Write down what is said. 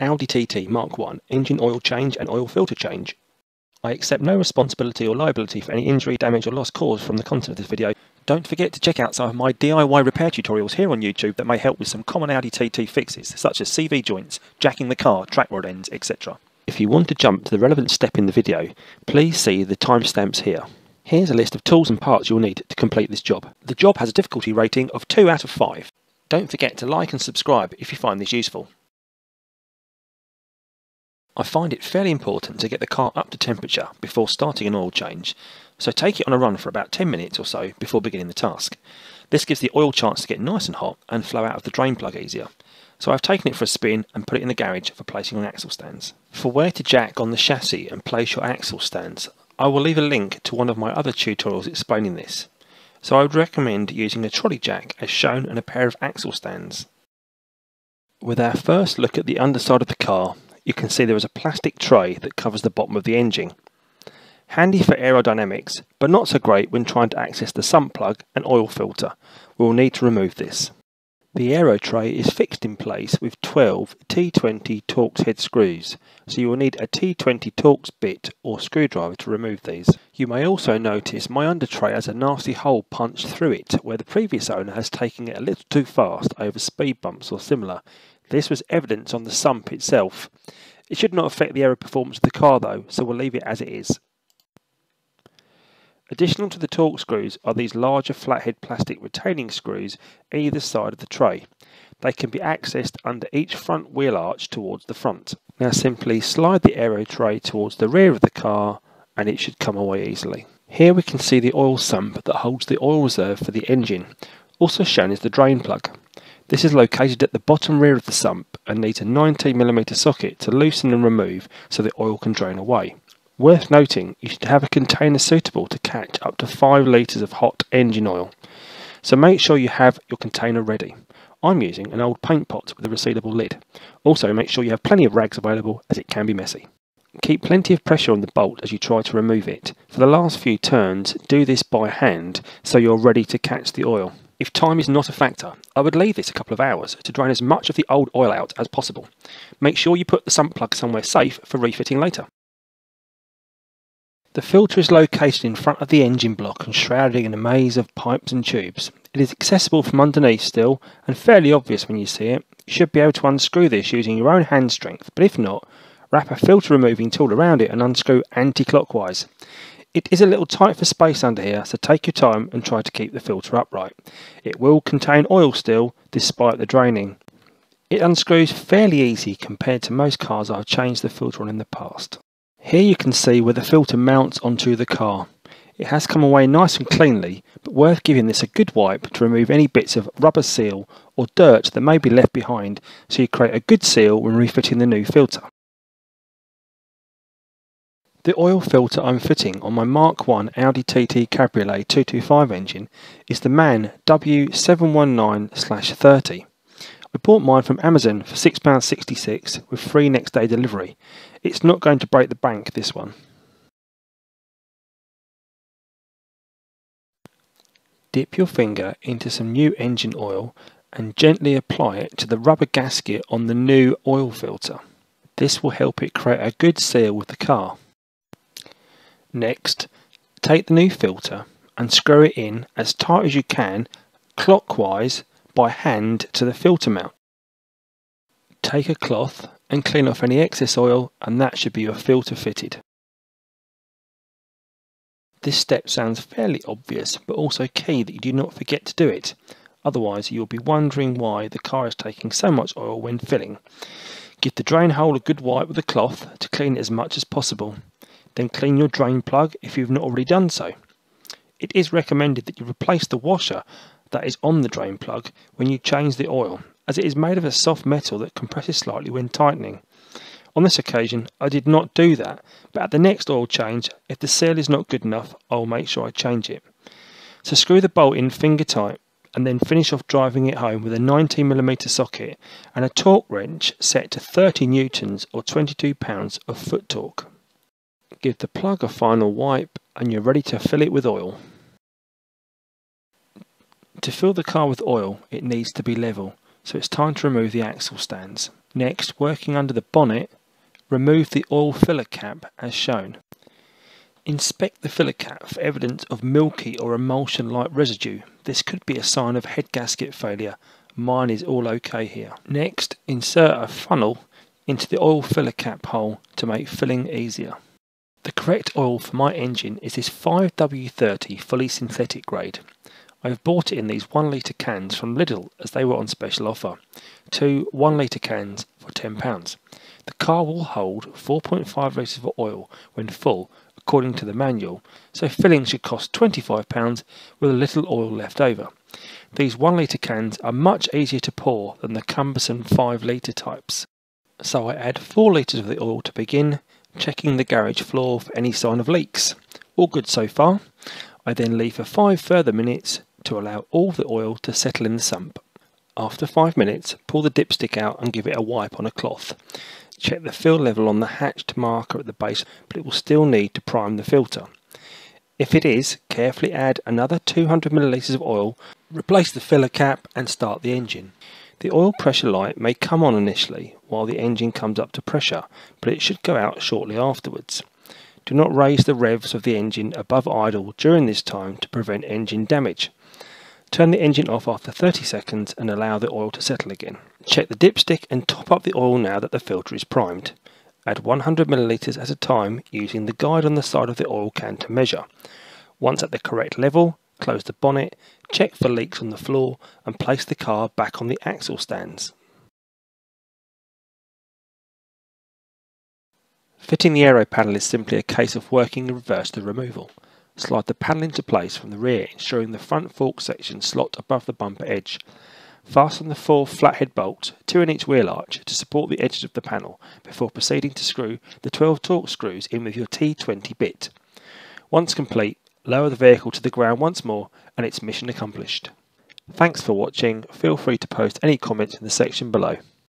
Audi TT Mark 1 engine oil change and oil filter change. I accept no responsibility or liability for any injury, damage or loss caused from the content of this video. Don't forget to check out some of my DIY repair tutorials here on YouTube that may help with some common Audi TT fixes such as CV joints, jacking the car, track rod ends, etc. If you want to jump to the relevant step in the video, please see the timestamps here. Here's a list of tools and parts you'll need to complete this job. The job has a difficulty rating of 2 out of 5. Don't forget to like and subscribe if you find this useful. I find it fairly important to get the car up to temperature before starting an oil change, so take it on a run for about 10 minutes or so before beginning the task. This gives the oil chance to get nice and hot and flow out of the drain plug easier. So I've taken it for a spin and put it in the garage for placing on axle stands. For where to jack on the chassis and place your axle stands, I will leave a link to one of my other tutorials explaining this. So I would recommend using a trolley jack as shown and a pair of axle stands. With our first look at the underside of the car, you can see there is a plastic tray that covers the bottom of the engine. Handy for aerodynamics, but not so great when trying to access the sump plug and oil filter. We will need to remove this. The aero tray is fixed in place with 12 T20 Torx head screws, so you will need a T20 Torx bit or screwdriver to remove these. You may also notice my under tray has a nasty hole punched through it where the previous owner has taken it a little too fast over speed bumps or similar, this was evidence on the sump itself. It should not affect the aero performance of the car though, so we'll leave it as it is. Additional to the Torx screws are these larger flathead plastic retaining screws either side of the tray. They can be accessed under each front wheel arch towards the front. Now simply slide the aero tray towards the rear of the car and it should come away easily. Here we can see the oil sump that holds the oil reserve for the engine, also shown is the drain plug. This is located at the bottom rear of the sump and needs a 19mm socket to loosen and remove so the oil can drain away. Worth noting, you should have a container suitable to catch up to 5 litres of hot engine oil, so make sure you have your container ready. I'm using an old paint pot with a resealable lid. Also make sure you have plenty of rags available as it can be messy. Keep plenty of pressure on the bolt as you try to remove it. For the last few turns, do this by hand so you're ready to catch the oil. If time is not a factor, I would leave this a couple of hours to drain as much of the old oil out as possible. Make sure you put the sump plug somewhere safe for refitting later. The filter is located in front of the engine block and shrouded in a maze of pipes and tubes. It is accessible from underneath still and fairly obvious when you see it. You should be able to unscrew this using your own hand strength, but if not, wrap a filter removing tool around it and unscrew anti-clockwise. It is a little tight for space under here, so take your time and try to keep the filter upright. It will contain oil still, despite the draining. It unscrews fairly easy compared to most cars I've changed the filter on in the past. Here you can see where the filter mounts onto the car. It has come away nice and cleanly, but worth giving this a good wipe to remove any bits of rubber seal or dirt that may be left behind so you create a good seal when refitting the new filter. The oil filter I'm fitting on my Mark 1 Audi TT Cabriolet 225 engine is the MANN W719-30. I bought mine from Amazon for £6.66 with free next day delivery. It's not going to break the bank this one. Dip your finger into some new engine oil and gently apply it to the rubber gasket on the new oil filter. This will help it create a good seal with the car. Next, take the new filter and screw it in as tight as you can clockwise by hand to the filter mount. Take a cloth and clean off any excess oil and that should be your filter fitted. This step sounds fairly obvious but also key that you do not forget to do it, otherwise you'll be wondering why the car is taking so much oil when filling. Give the drain hole a good wipe with a cloth to clean it as much as possible then clean your drain plug if you've not already done so. It is recommended that you replace the washer that is on the drain plug when you change the oil, as it is made of a soft metal that compresses slightly when tightening. On this occasion, I did not do that, but at the next oil change, if the seal is not good enough, I will make sure I change it. So screw the bolt in finger tight and then finish off driving it home with a 19mm socket and a torque wrench set to 30 newtons or 22 pounds of foot torque. Give the plug a final wipe and you're ready to fill it with oil. To fill the car with oil, it needs to be level, so it's time to remove the axle stands. Next, working under the bonnet, remove the oil filler cap as shown. Inspect the filler cap for evidence of milky or emulsion-like residue. This could be a sign of head gasket failure. Mine is all okay here. Next, insert a funnel into the oil filler cap hole to make filling easier. The correct oil for my engine is this 5W30 fully synthetic grade. I have bought it in these 1 litre cans from Lidl as they were on special offer. Two 1 litre cans for £10. The car will hold 4.5 litres of oil when full according to the manual, so filling should cost £25 with a little oil left over. These 1 litre cans are much easier to pour than the cumbersome 5 litre types. So I add 4 litres of the oil to begin, checking the garage floor for any sign of leaks. All good so far. I then leave for 5 further minutes to allow all the oil to settle in the sump. After 5 minutes, pull the dipstick out and give it a wipe on a cloth. Check the fill level on the hatched marker at the base, but it will still need to prime the filter. If it is, carefully add another 200 millilitres of oil, replace the filler cap and start the engine. The oil pressure light may come on initially while the engine comes up to pressure, but it should go out shortly afterwards. Do not raise the revs of the engine above idle during this time to prevent engine damage. Turn the engine off after 30 seconds and allow the oil to settle again. Check the dipstick and top up the oil now that the filter is primed. Add 100 milliliters at a time using the guide on the side of the oil can to measure. Once at the correct level, close the bonnet, check for leaks on the floor and place the car back on the axle stands. Fitting the aero panel is simply a case of working in reverse the removal. Slide the panel into place from the rear, ensuring the front fork section slot above the bumper edge. Fasten the four flathead bolts, two in each wheel arch, to support the edges of the panel before proceeding to screw the 12 Torx screws in with your T20 bit. Once complete, lower the vehicle to the ground once more and it's mission accomplished. Thanks for watching, feel free to post any comments in the section below.